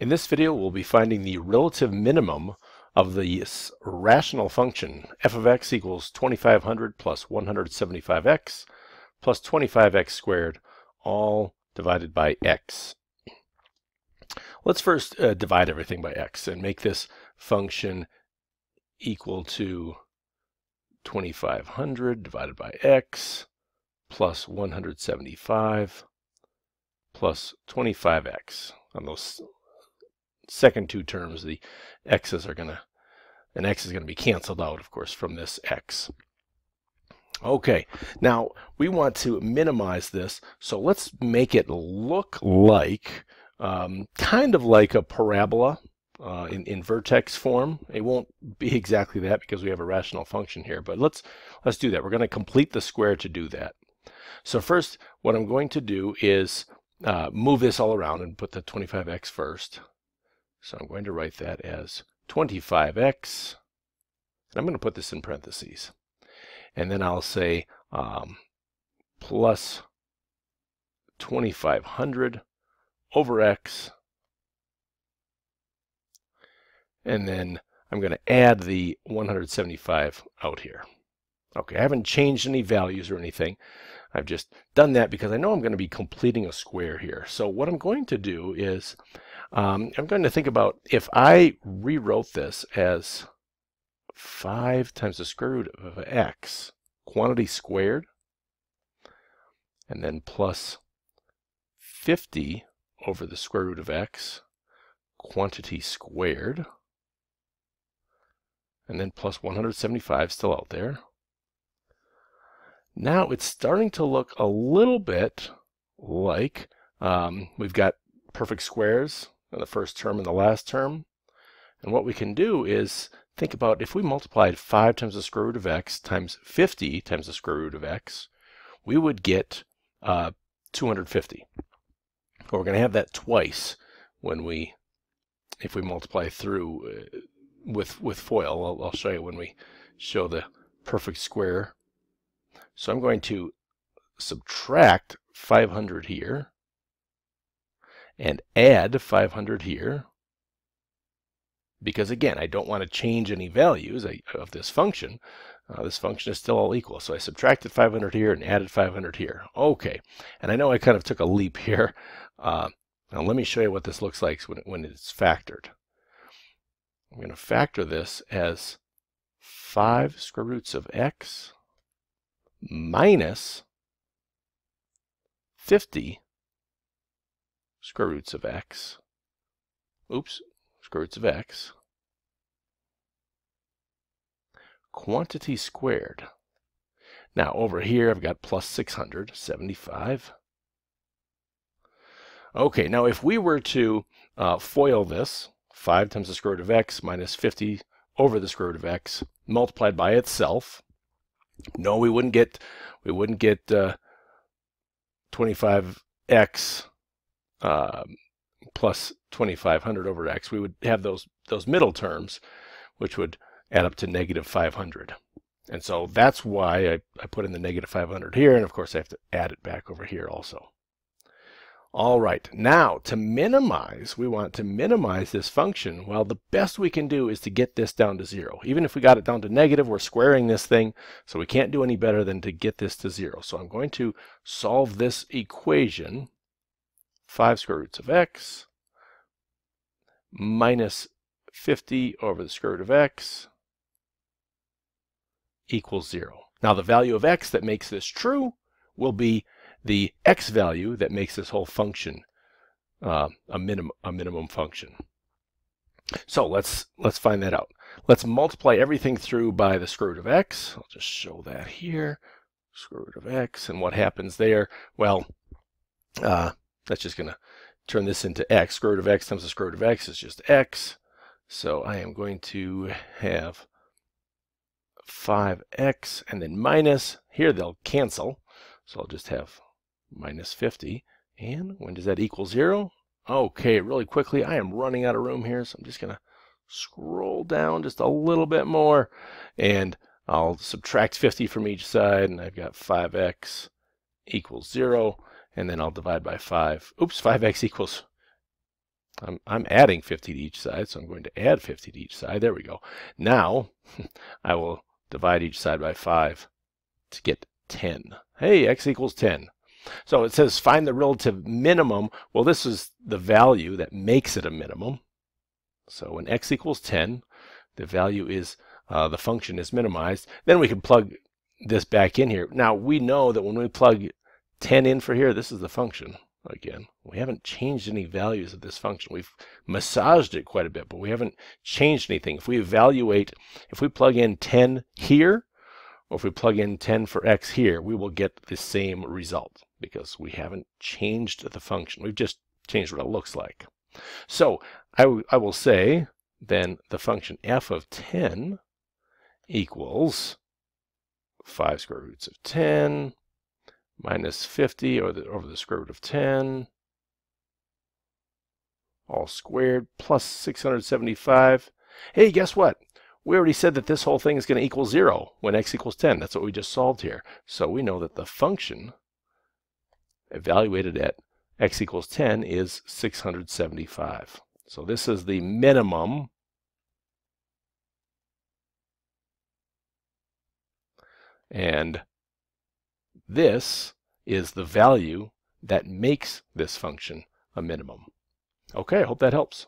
In this video, we'll be finding the relative minimum of the rational function f of x equals 2500 plus 175x plus 25x squared, all divided by x. Let's first uh, divide everything by x and make this function equal to 2500 divided by x plus 175 plus 25x on those second two terms, the x's are going to, an x is going to be canceled out, of course, from this x. Okay, now we want to minimize this, so let's make it look like, um, kind of like a parabola uh, in, in vertex form. It won't be exactly that because we have a rational function here, but let's, let's do that. We're going to complete the square to do that. So first, what I'm going to do is uh, move this all around and put the 25x first. So I'm going to write that as 25x. And I'm going to put this in parentheses. And then I'll say um, plus 2500 over x. And then I'm going to add the 175 out here. Okay, I haven't changed any values or anything. I've just done that because I know I'm going to be completing a square here. So what I'm going to do is um, I'm going to think about if I rewrote this as 5 times the square root of x, quantity squared, and then plus 50 over the square root of x, quantity squared, and then plus 175 still out there. Now it's starting to look a little bit like um, we've got perfect squares in the first term and the last term. And what we can do is think about if we multiplied 5 times the square root of x times 50 times the square root of x, we would get uh, 250. But we're going to have that twice when we, if we multiply through uh, with, with FOIL. I'll, I'll show you when we show the perfect square. So I'm going to subtract 500 here and add 500 here. Because again I don't want to change any values of this function. Uh, this function is still all equal. So I subtracted 500 here and added 500 here. Okay. And I know I kind of took a leap here. Uh, now let me show you what this looks like when, when it's factored. I'm going to factor this as 5 square roots of x minus 50 square roots of x. Oops, square roots of x. Quantity squared. Now over here I've got plus 675. Okay, now if we were to uh, FOIL this, 5 times the square root of x minus 50 over the square root of x multiplied by itself, no, we wouldn't get we wouldn't get uh, 25x um, plus 2500 over x, we would have those, those middle terms, which would add up to negative 500. And so that's why I, I put in the negative 500 here, and of course I have to add it back over here also. All right, now to minimize, we want to minimize this function. Well, the best we can do is to get this down to zero. Even if we got it down to negative, we're squaring this thing, so we can't do any better than to get this to zero. So I'm going to solve this equation 5 square roots of x minus 50 over the square root of x equals 0. Now the value of x that makes this true will be the x value that makes this whole function uh, a, minimum, a minimum function. So let's let's find that out. Let's multiply everything through by the square root of x. I'll just show that here. Square root of x. And what happens there? Well, uh, that's just going to turn this into x. Square root of x times the square root of x is just x. So I am going to have 5x and then minus. Here they'll cancel. So I'll just have minus 50. And when does that equal 0? Okay, really quickly, I am running out of room here, so I'm just going to scroll down just a little bit more. And I'll subtract 50 from each side, and I've got 5x equals 0 and then I'll divide by 5. Oops, 5x equals I'm, I'm adding 50 to each side, so I'm going to add 50 to each side. There we go. Now, I will divide each side by 5 to get 10. Hey, x equals 10. So it says find the relative minimum. Well, this is the value that makes it a minimum. So when x equals 10, the value is, uh, the function is minimized. Then we can plug this back in here. Now we know that when we plug 10 in for here, this is the function again. We haven't changed any values of this function. We've massaged it quite a bit, but we haven't changed anything. If we evaluate, if we plug in 10 here, or if we plug in 10 for x here, we will get the same result because we haven't changed the function. We've just changed what it looks like. So I, I will say then the function f of 10 equals 5 square roots of 10 minus 50 over the, over the square root of 10 all squared plus 675. Hey, guess what? We already said that this whole thing is going to equal 0 when x equals 10. That's what we just solved here. So we know that the function evaluated at x equals 10 is 675. So this is the minimum and this is the value that makes this function a minimum. Okay, I hope that helps.